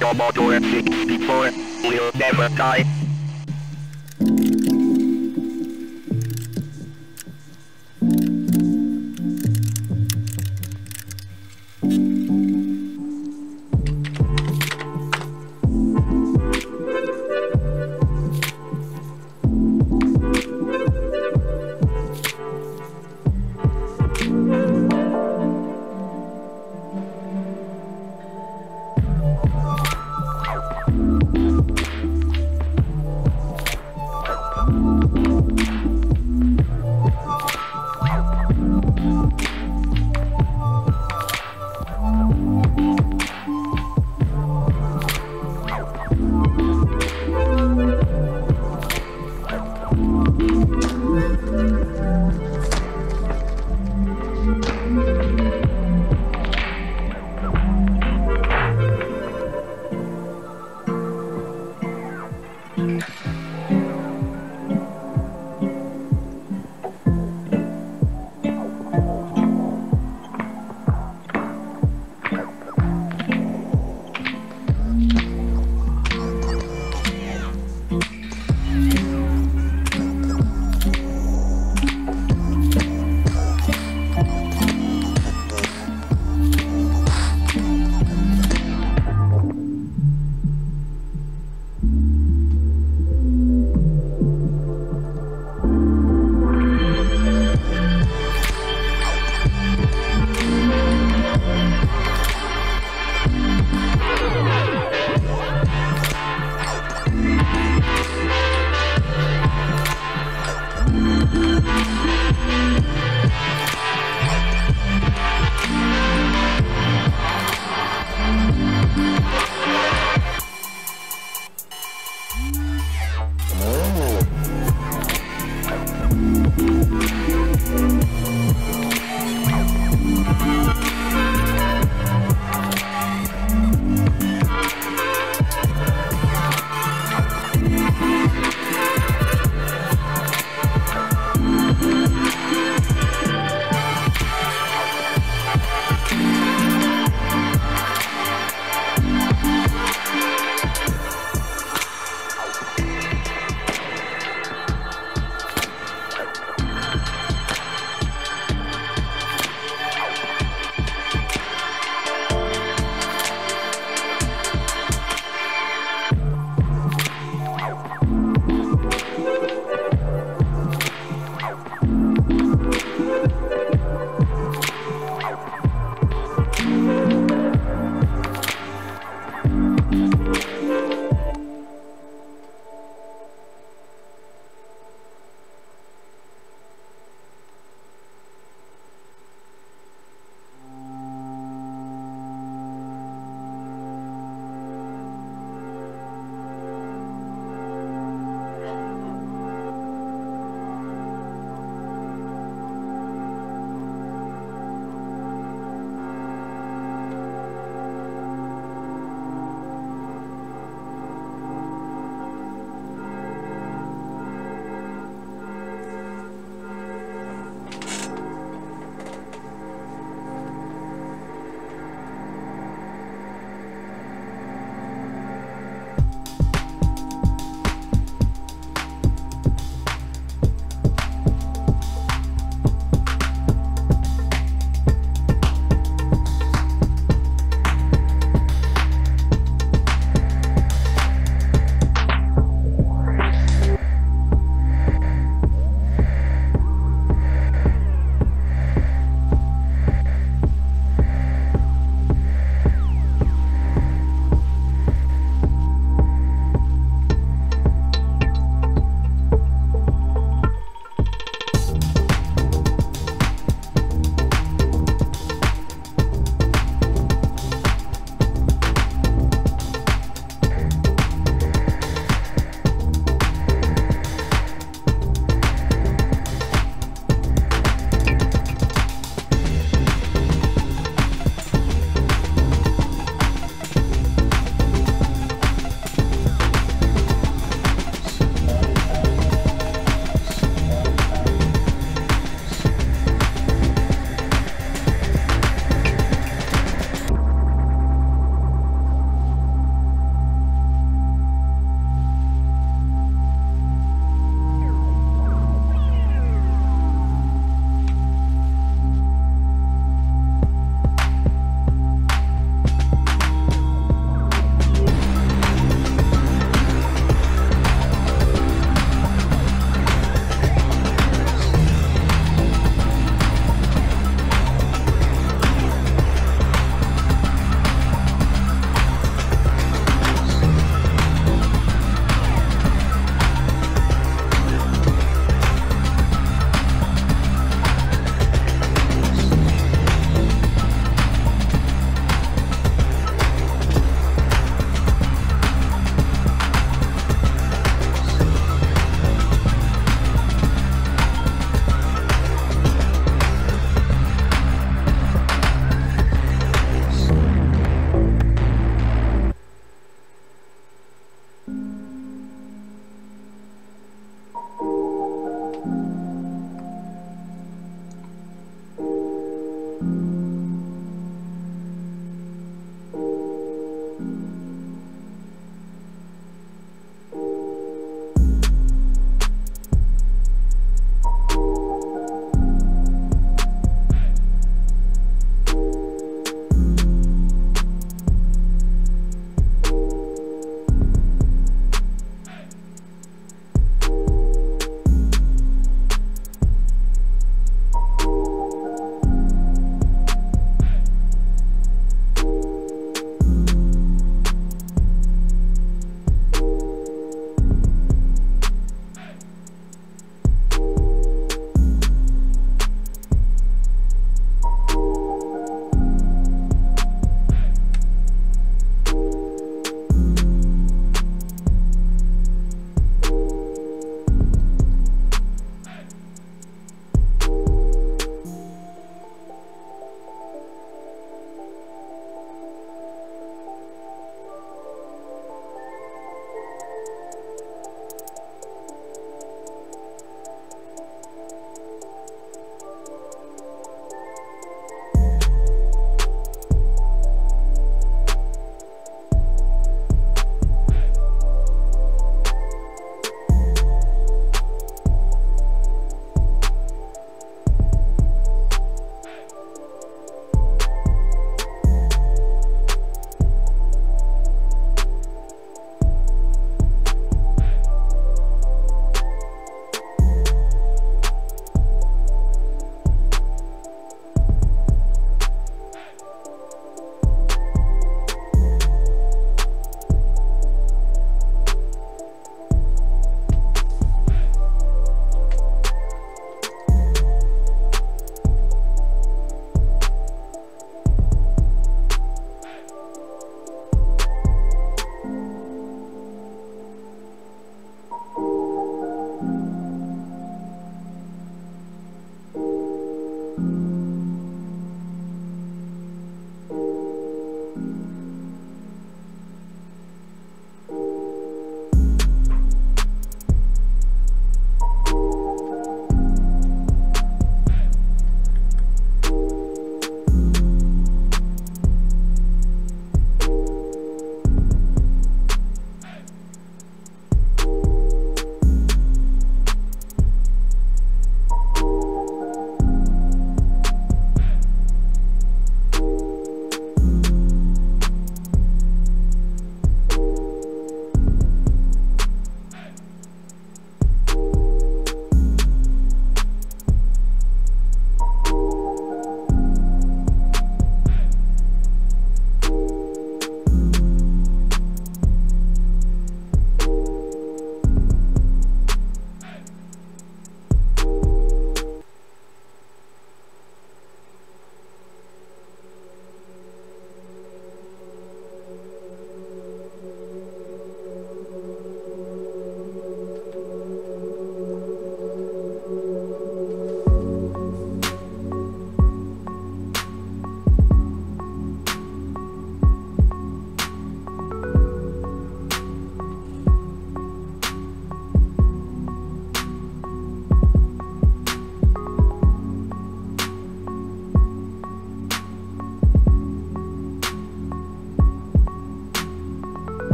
Commodore 64 will never die. Mm-hmm.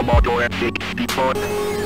Commodore 64.